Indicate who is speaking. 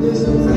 Speaker 1: There's is.